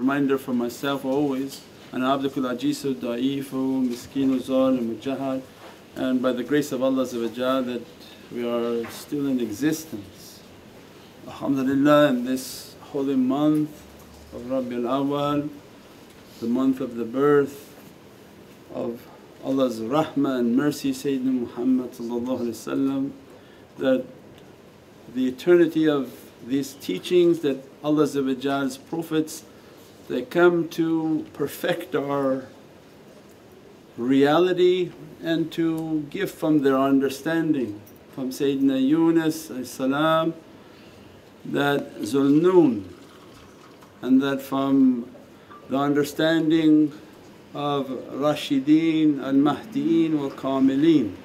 Reminder for myself always, أنا عبدك العجيز الضعيف مسكين الظالم الجهل and by the grace of Allah that we are still in existence. Alhamdulillah in this holy month of Rabiul Awwal, the month of the birth of Allah's rahmah and mercy Sayyidina Muhammad that the eternity of these teachings that Allah's prophets they come to perfect our reality and to give from their understanding. From Sayyidina Yunus salam that Zulnoon and that from the understanding of Rashideen, Al-Mahdieen wal Kamilin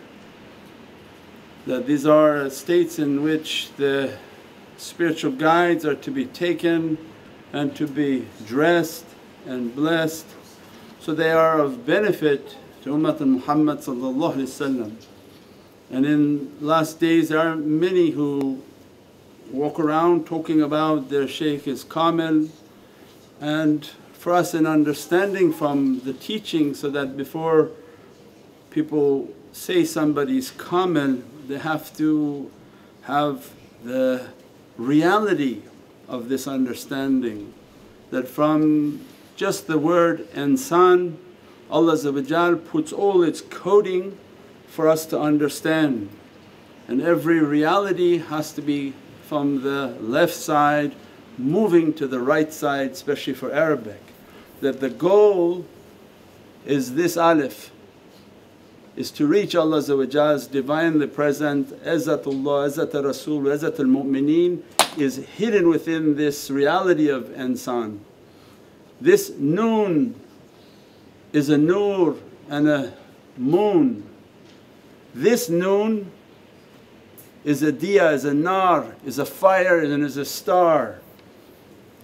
that these are states in which the spiritual guides are to be taken and to be dressed and blessed. So they are of benefit to Ummah Muhammad and in last days there are many who walk around talking about their shaykh is kamil and for us in understanding from the teaching so that before people say somebody's kamil they have to have the reality of this understanding that from just the word insan Allah puts all its coding for us to understand. And every reality has to be from the left side moving to the right side especially for Arabic. That the goal is this alif is to reach Allah's Divinely present Izzatullah, Izzat Rasul, Izzat al Mu'mineen is hidden within this reality of insan. This noon is a nur and a moon. This noon is a diya, is a nar, is a fire and is a star.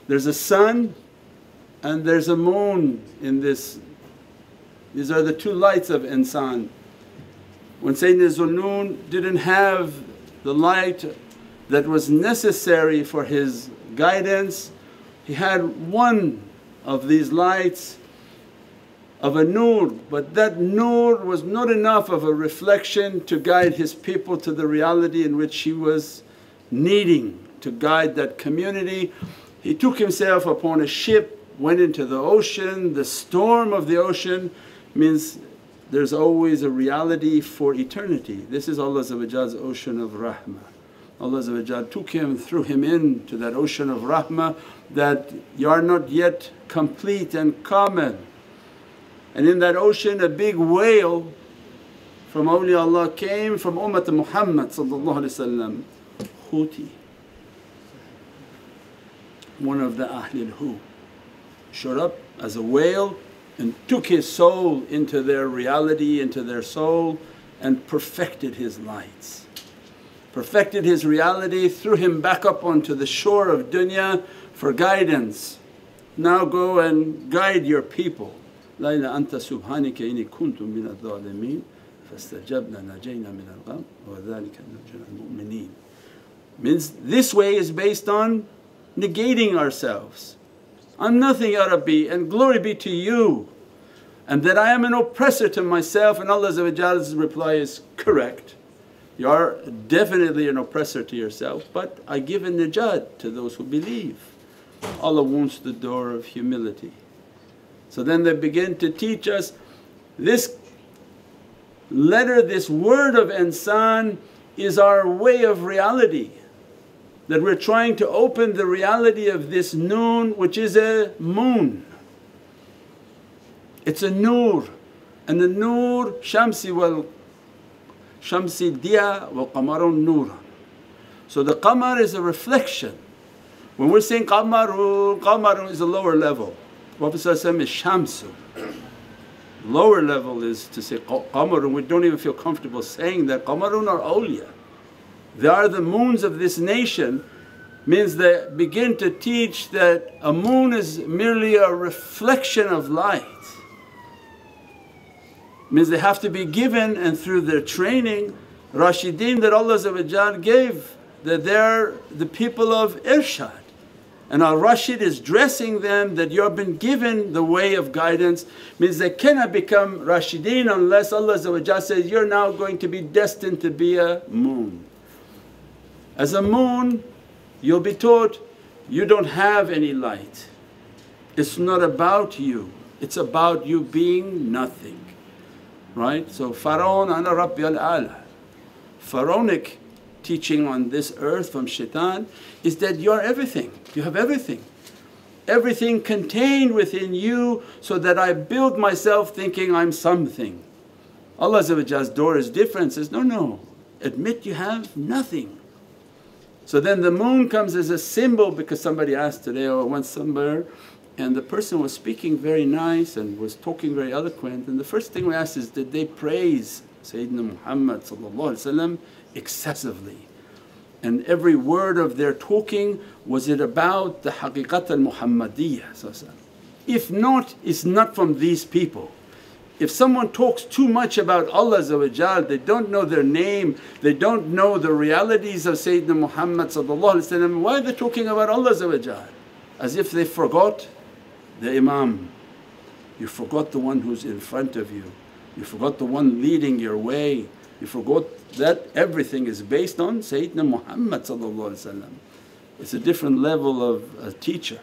There's a sun and there's a moon in this. These are the two lights of insan. When Sayyidina Zulnoon didn't have the light that was necessary for his guidance, he had one of these lights of a nur but that nur was not enough of a reflection to guide his people to the reality in which he was needing to guide that community. He took himself upon a ship, went into the ocean, the storm of the ocean means there's always a reality for eternity. This is Allah's ocean of rahmah. Allah took him, threw him into that ocean of rahmah that you are not yet complete and kamil. And in that ocean a big whale from awliyaullah came from Ummat Muhammad Huti, one of the Ahlul Hu showed up as a whale and took his soul into their reality, into their soul and perfected his lights. Perfected his reality, threw him back up onto the shore of dunya for guidance. Now go and guide your people. La ilaha anta subhanaka inni kuntu min al-dhalimeen fastajabna najayna min al-gham wa dhalika al-mu'mineen. Means this way is based on negating ourselves I'm nothing Ya Rabbi and glory be to you and that I am an oppressor to myself and Allah's reply is correct. You are definitely an oppressor to yourself but I give a najat to those who believe. Allah wants the door of humility. So then they begin to teach us this letter, this word of insan is our way of reality that we're trying to open the reality of this noon which is a moon. It's a nur and the nur shamsi wal shamsi diya wa qamarun nur. So the qamar is a reflection. When we're saying qamarun, qamarun is a lower level. Prophet is shamsu. Lower level is to say qamarun, we don't even feel comfortable saying that. Qamarun are awliya. They are the moons of this nation means they begin to teach that a moon is merely a reflection of light. Means they have to be given and through their training Rashideen that Allah gave that they're the people of irshad. And al Rashid is dressing them that you have been given the way of guidance means they cannot become Rashideen unless Allah says, you're now going to be destined to be a moon. As a moon you'll be taught you don't have any light, it's not about you, it's about you being nothing right. So, Pharaoh ana Rabbi al-Ala, Pharaonic teaching on this earth from shaitan is that you are everything, you have everything. Everything contained within you so that I build myself thinking I'm something. Allah's door is different, says, no, no, admit you have nothing. So then the moon comes as a symbol because somebody asked today oh or went somewhere and the person was speaking very nice and was talking very eloquent. And the first thing we asked is did they praise Sayyidina Muhammad excessively? And every word of their talking was it about the haqiqat al-Muhammadiyah If not it's not from these people. If someone talks too much about Allah they don't know their name, they don't know the realities of Sayyidina Muhammad why are they talking about Allah as if they forgot the Imam. You forgot the one who's in front of you, you forgot the one leading your way, you forgot that everything is based on Sayyidina Muhammad It's a different level of a teacher.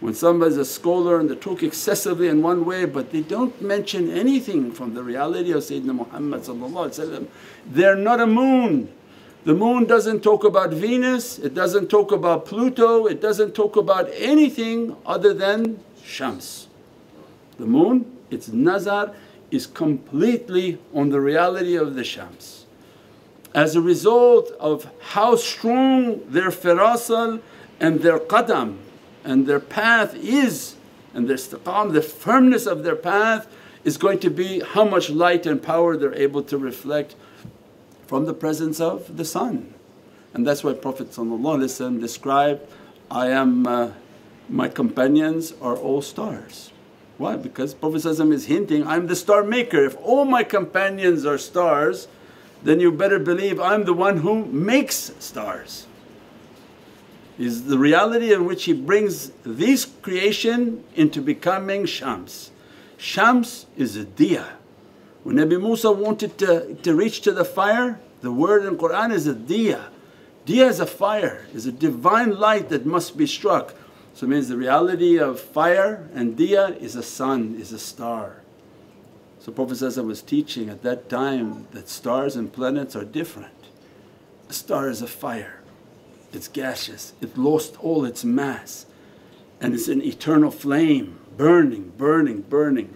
When somebody's a scholar and they talk excessively in one way but they don't mention anything from the reality of Sayyidina Muhammad they're not a moon. The moon doesn't talk about Venus, it doesn't talk about Pluto, it doesn't talk about anything other than Shams. The moon, its nazar is completely on the reality of the Shams. As a result of how strong their firasal and their qadam and their path is and their istiqam, the firmness of their path is going to be how much light and power they're able to reflect from the presence of the sun. And that's why Prophet described, I am uh, my companions are all stars. Why? Because Prophet is hinting, I'm the star maker. If all my companions are stars, then you better believe I'm the one who makes stars. Is the reality in which He brings this creation into becoming Shams. Shams is a diya. When Nabi Musa wanted to, to reach to the fire, the word in Qur'an is a diya. Diya is a fire, is a divine light that must be struck. So it means the reality of fire and diya is a sun, is a star. So Prophet was teaching at that time that stars and planets are different. A star is a fire, it's gaseous, it lost all its mass and it's an eternal flame burning, burning, burning.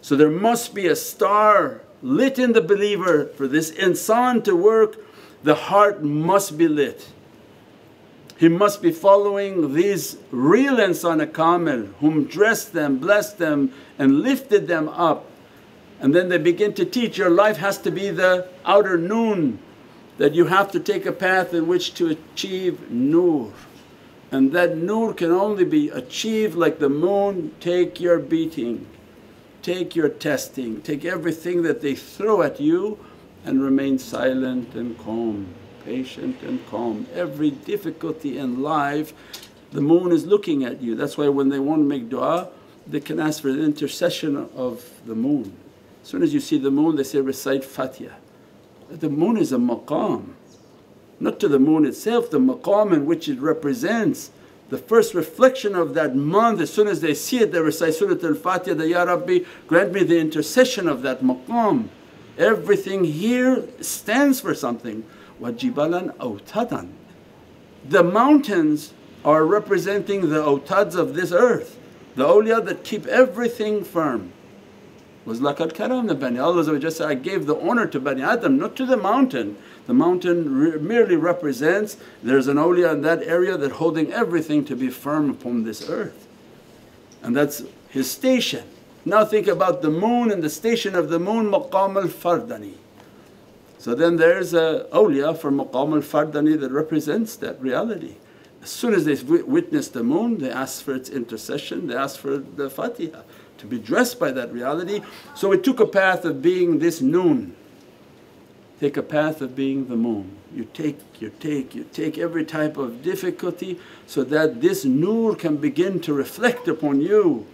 So there must be a star lit in the believer for this insan to work, the heart must be lit he must be following these real insan kamil whom dressed them, blessed them and lifted them up. And then they begin to teach your life has to be the outer noon that you have to take a path in which to achieve nur. And that nur can only be achieved like the moon, take your beating, take your testing, take everything that they throw at you and remain silent and calm patient and calm. Every difficulty in life the moon is looking at you. That's why when they want to make du'a they can ask for the intercession of the moon. As soon as you see the moon they say recite Fatiha. The moon is a maqam, not to the moon itself, the maqam in which it represents. The first reflection of that month, as soon as they see it, they recite Sunnat al Fatiha, the Ya Rabbi, grant me the intercession of that maqam. Everything here stands for something. Wajibalan autadan. The mountains are representing the autads of this earth, the awliya that keep everything firm. Was laqad karam the Bani Allah just said, I gave the honour to Bani Adam not to the mountain. The mountain re merely represents there's an awliya in that area that holding everything to be firm upon this earth and that's his station. Now think about the moon and the station of the moon maqam al-fardani. So then there's a awliya for maqam al-fardani that represents that reality. As soon as they witness the moon they ask for its intercession, they ask for the Fatiha to be dressed by that reality. So it took a path of being this noon. take a path of being the moon. You take, you take, you take every type of difficulty so that this nur can begin to reflect upon you.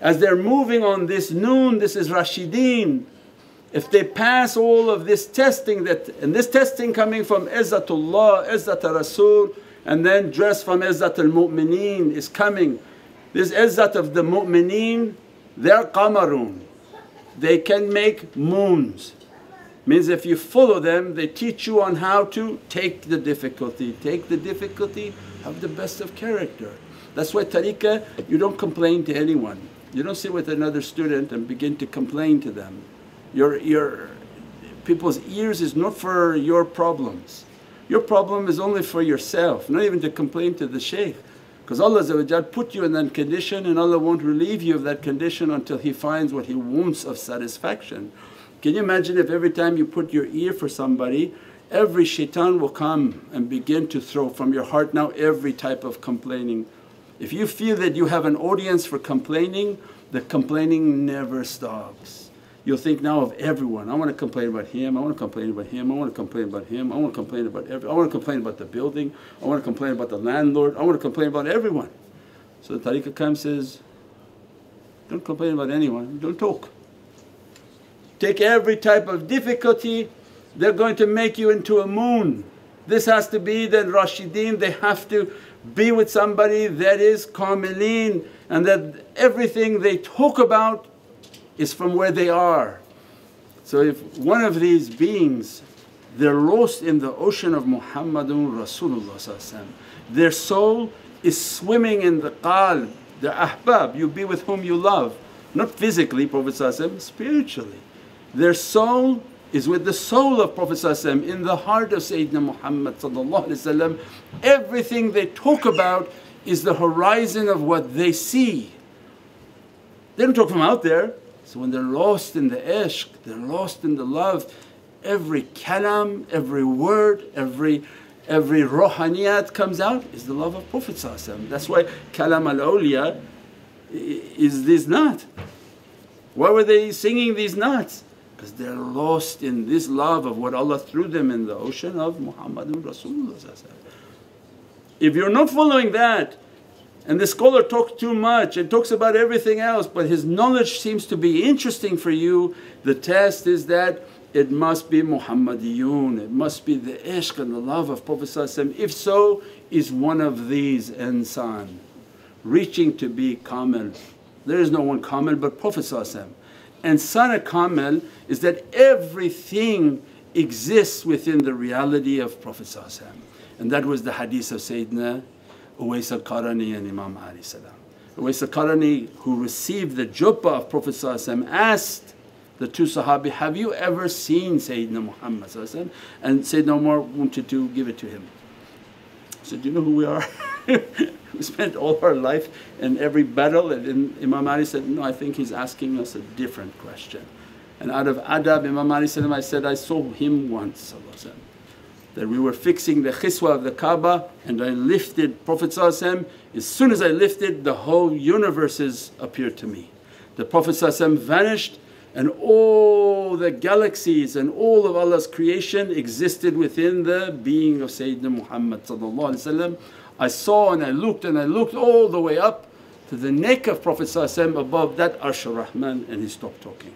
As they're moving on this noon, this is Rashideen. If they pass all of this testing that and this testing coming from Izzatullah, Izzat Rasul and then dress from Izzat al Mu'mineen is coming. This Izzat of the Mu'mineen, they're qamarun. They can make moons. Means if you follow them they teach you on how to take the difficulty, take the difficulty, have the best of character. That's why tariqah you don't complain to anyone. You don't sit with another student and begin to complain to them. Your, your people's ears is not for your problems. Your problem is only for yourself, not even to complain to the shaykh. Because Allah put you in that condition and Allah won't relieve you of that condition until He finds what He wants of satisfaction. Can you imagine if every time you put your ear for somebody every shaitan will come and begin to throw from your heart now every type of complaining. If you feel that you have an audience for complaining, the complaining never stops. You'll think now of everyone, I want to complain about him, I want to complain about him, I want to complain about him, I want to complain about every, I want to complain about the building, I want to complain about the landlord, I want to complain about everyone. So the tariqah comes says, don't complain about anyone, don't talk. Take every type of difficulty, they're going to make you into a moon. This has to be then Rashideen, they have to be with somebody that is Kamilin and that everything they talk about is from where they are. So if one of these beings they're lost in the ocean of Muhammadun Rasulullah their soul is swimming in the qalb, the ahbab, you be with whom you love, not physically Prophet spiritually. Their soul is with the soul of Prophet in the heart of Sayyidina Muhammad everything they talk about is the horizon of what they see. They don't talk from out there. So when they're lost in the ishq, they're lost in the love, every kalam, every word, every every rohaniyat comes out is the love of Prophet That's why kalam al-awliya is these not. Why were they singing these knots? because they're lost in this love of what Allah threw them in the ocean of Muhammadun Rasulullah If you're not following that and the scholar talks too much and talks about everything else but his knowledge seems to be interesting for you, the test is that it must be Muhammadiyun, it must be the ishq and the love of Prophet If so, is one of these insan reaching to be kamil. There is no one kamil but Prophet and sana kamil is that everything exists within the reality of Prophet and that was the hadith of Sayyidina Uwais al-Qarani and Imam Ali. Uwais al-Qarani who received the jubba of Prophet asked the two Sahabi, have you ever seen Sayyidina Muhammad and Sayyidina Umar wanted to give it to him. So do you know who we are? we spent all our life in every battle and Imam Ali said, no I think he's asking us a different question. And out of adab Imam Ali I said, I saw him once that we were fixing the kiswa of the Kaaba and I lifted Prophet as soon as I lifted the whole universes appeared to me. The Prophet vanished and all the galaxies and all of Allah's creation existed within the being of Sayyidina Muhammad I saw and I looked and I looked all the way up to the neck of Prophet above that Arsh Rahman and he stopped talking.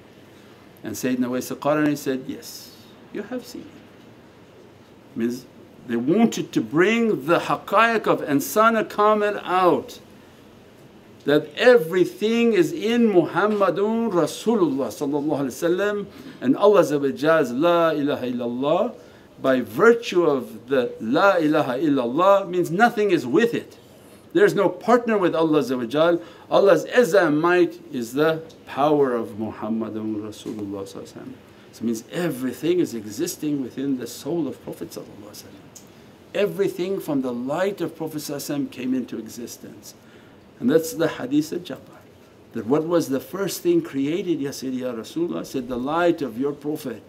And Sayyidina Wais Qarani said, yes you have seen it. Means they wanted to bring the haqqaiq of insana kamil out. That everything is in Muhammadun Rasulullah and Allah La ilaha illallah by virtue of the La ilaha illallah means nothing is with it. There's no partner with Allah Allah's izzah and might is the power of Muhammadun Rasulullah So it means everything is existing within the soul of Prophet Everything from the light of Prophet came into existence. And that's the hadith of Jabir that what was the first thing created Ya Sayyidi Ya Rasulullah said, the light of your Prophet.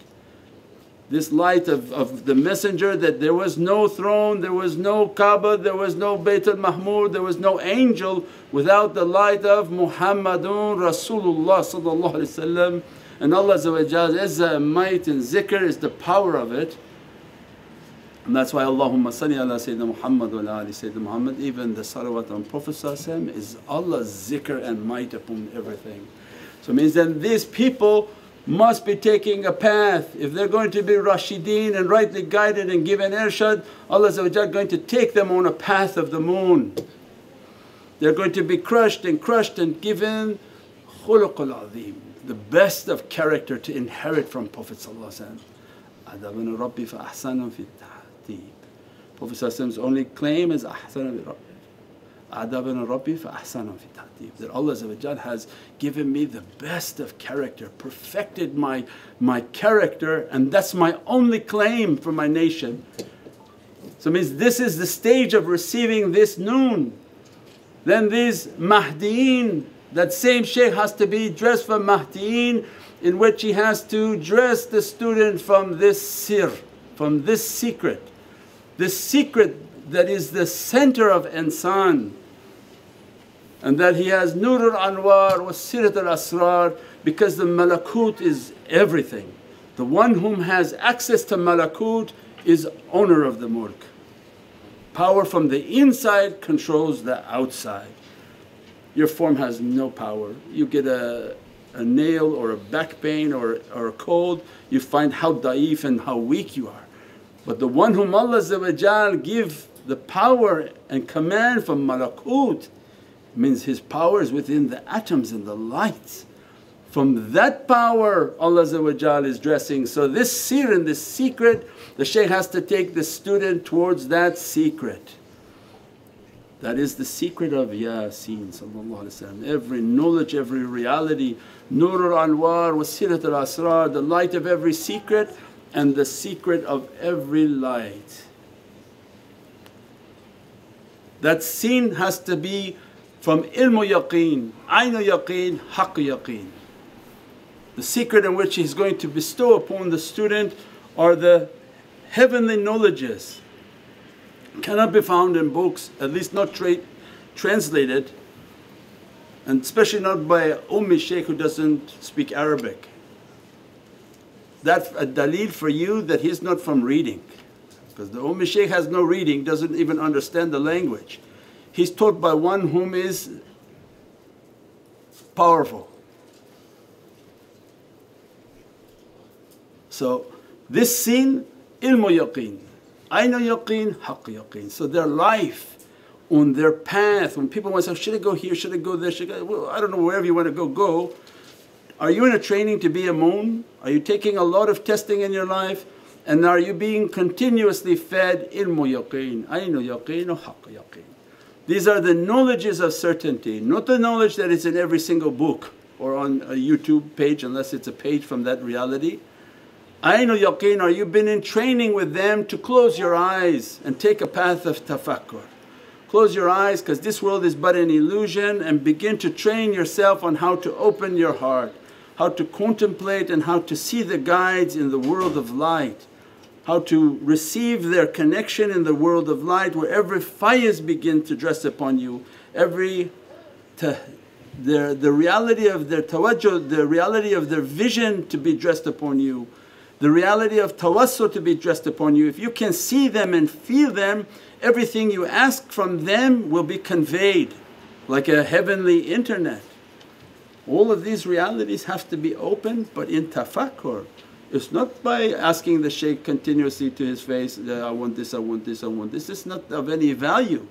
This light of, of the messenger that there was no throne, there was no Kaaba, there was no Bayt al-Ma'mur, there was no angel without the light of Muhammadun Rasulullah and Allah's izzah and might and zikr is the power of it. And that's why Allahumma salli ala Sayyidina Muhammad wa ala ali Sayyidina Muhammad even the salawat on Prophet is Allah's zikr and might upon everything. So it means that these people must be taking a path. If they're going to be Rashideen and rightly guided and given irshad, Allah is going to take them on a path of the moon. They're going to be crushed and crushed and given khuluqul the best of character to inherit from Prophet Adabana Rabbi fa ahsanum fi ta'tib. Prophet's only claim is ahsana Rabbi. Adabana Rabbi fa ahsanum fi ta'tib. That Allah has given me the best of character, perfected my, my character and that's my only claim for my nation. So means this is the stage of receiving this noon. Then these Mahdiin, that same shaykh has to be dressed for Mahdiin in which he has to dress the student from this sir, from this secret. This secret that is the center of insan and that he has Nur al-Anwar wa Sirat al-Asrar because the malakut is everything. The one whom has access to malakut is owner of the mulk. Power from the inside controls the outside. Your form has no power. You get a, a nail or a back pain or, or a cold, you find how daif and how weak you are. But the one whom Allah give the power and command from malakut means his power is within the atoms and the lights. From that power Allah is dressing. So this sir and this secret the shaykh has to take the student towards that secret. That is the secret of Yasin every knowledge, every reality, Nur al-Anwar, Wasilat al-Asrar, the light of every secret and the secret of every light. That seen has to be from ilmu yaqeen, aynu yaqeen, haqq yaqeen. The secret in which he's going to bestow upon the student are the heavenly knowledges cannot be found in books, at least not tra- translated and especially not by Ummi shaykh who doesn't speak Arabic. That's a dalil for you that he's not from reading because the Ummi shaykh has no reading, doesn't even understand the language. He's taught by one whom is powerful. So this seen ilmu yaqeen, ayna yaqeen, haqq yaqeen. So their life on their path, when people want to say, should I go here, should I go there, should I well I don't know wherever you want to go, go. Are you in a training to be a moon? Are you taking a lot of testing in your life? And are you being continuously fed ilmu yaqeen, ayna yaqeen or haqq yaqeen? These are the knowledges of certainty, not the knowledge that is in every single book or on a YouTube page unless it's a page from that reality. Ainul yaqeen are you've been in training with them to close your eyes and take a path of tafakkur. Close your eyes because this world is but an illusion and begin to train yourself on how to open your heart, how to contemplate and how to see the guides in the world of light, how to receive their connection in the world of light where every fayaz begin to dress upon you, every the, the reality of their tawajjuh, the reality of their vision to be dressed upon you the reality of tawassul to be dressed upon you. If you can see them and feel them, everything you ask from them will be conveyed like a heavenly internet. All of these realities have to be opened but in tafakkur. It's not by asking the shaykh continuously to his face, I want this, I want this, I want this. Is not of any value.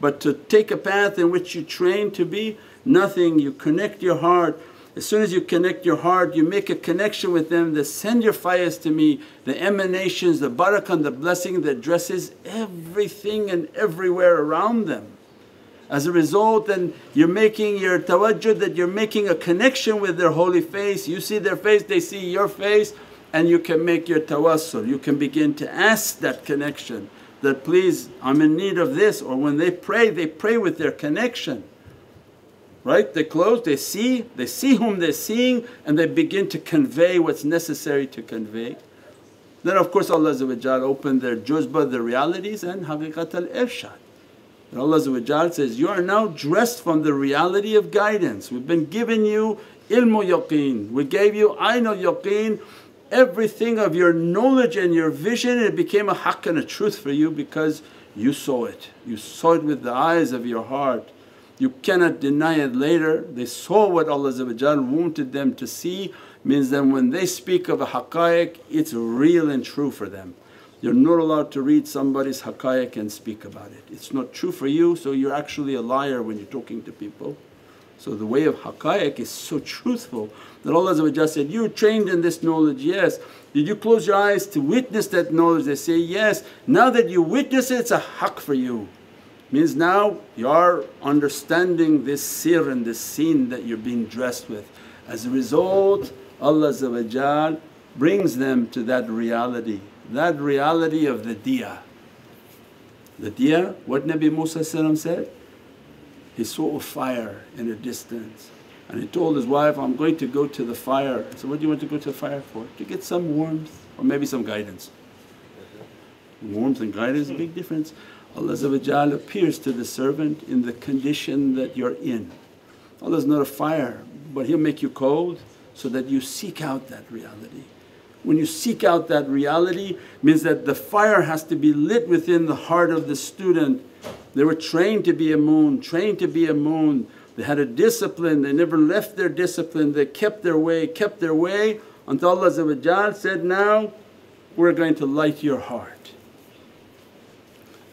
But to take a path in which you train to be nothing, you connect your heart as soon as you connect your heart, you make a connection with them that send your fayaz to me, the emanations, the barakah the blessing that dresses everything and everywhere around them. As a result then you're making your tawajjuh that you're making a connection with their holy face, you see their face, they see your face and you can make your tawassul. You can begin to ask that connection that, please I'm in need of this or when they pray they pray with their connection right? They close, they see, they see whom they're seeing and they begin to convey what's necessary to convey. Then of course Allah opened their juzba, their realities and haqiqat al-irshad. And Allah says, you are now dressed from the reality of guidance. We've been giving you ilmu yaqeen. We gave you ayna yaqeen, everything of your knowledge and your vision it became a haqq and a truth for you because you saw it. You saw it with the eyes of your heart. You cannot deny it later. They saw what Allah wanted them to see means that when they speak of a haqqaiq it's real and true for them. You're not allowed to read somebody's haqqaiq and speak about it. It's not true for you so you're actually a liar when you're talking to people. So the way of haqqaiq is so truthful that Allah said, you trained in this knowledge, yes. Did you close your eyes to witness that knowledge? They say, yes. Now that you witness it, it's a haqq for you. Means now you are understanding this sir and this seen that you're being dressed with. As a result Allah brings them to that reality, that reality of the diya. The diya, what Nabi Musa said? He saw a fire in a distance and he told his wife, I'm going to go to the fire. I said, what do you want to go to the fire for? To get some warmth or maybe some guidance. Warmth and guidance is a big difference. Allah appears to the servant in the condition that you're in. Allah is not a fire but He'll make you cold so that you seek out that reality. When you seek out that reality means that the fire has to be lit within the heart of the student. They were trained to be a moon, trained to be a moon. They had a discipline, they never left their discipline, they kept their way, kept their way until Allah said, now we're going to light your heart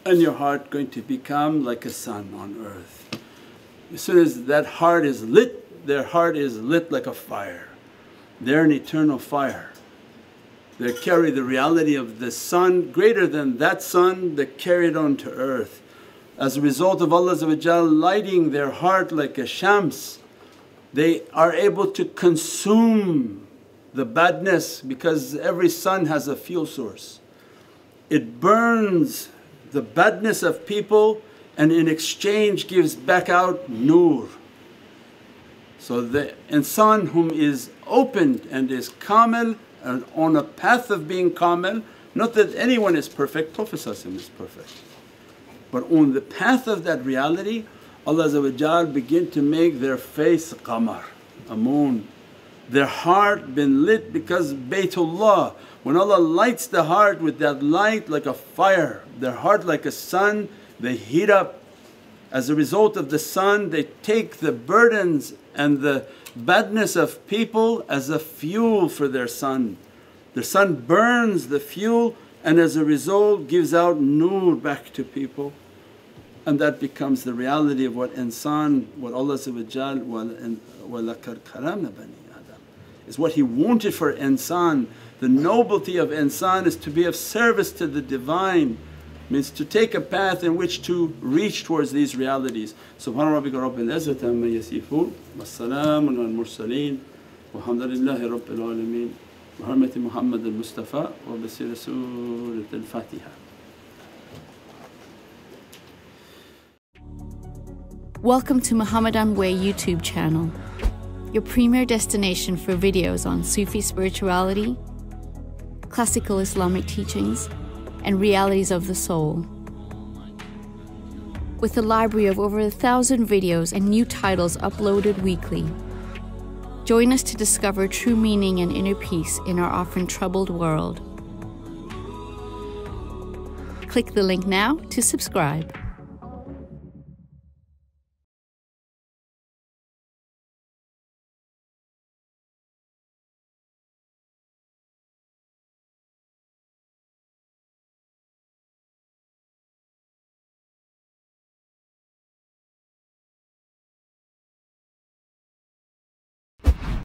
and your heart going to become like a sun on earth. As soon as that heart is lit, their heart is lit like a fire. They're an eternal fire. They carry the reality of the sun greater than that sun that carried on to earth. As a result of Allah lighting their heart like a shams, they are able to consume the badness because every sun has a fuel source. It burns the badness of people and in exchange gives back out nur. So the insan whom is opened and is kamil and on a path of being kamil, not that anyone is perfect, Prophet is perfect. But on the path of that reality Allah begin to make their face qamar, a moon Their heart been lit because Baytullah, when Allah lights the heart with that light like a fire, their heart like a sun, they heat up as a result of the sun they take the burdens and the badness of people as a fuel for their sun. The sun burns the fuel and as a result gives out nur back to people and that becomes the reality of what insan, what Allah وَلَقَدْ كَرَمْنَا بَنِي Adam is what He wanted for insan. The nobility of insan is to be of service to the Divine means to take a path in which to reach towards these realities. Subhana rabbika rabbil izzati amma yasifoon wa salaamun al mursaleen walhamdulillahi rabbil alameen bi hurmati Muhammad al Mustafa wa bi Surat al Fatiha. Welcome to Muhammadan Way YouTube channel, your premier destination for videos on Sufi spirituality, classical Islamic teachings, and realities of the soul. With a library of over a thousand videos and new titles uploaded weekly. Join us to discover true meaning and inner peace in our often troubled world. Click the link now to subscribe.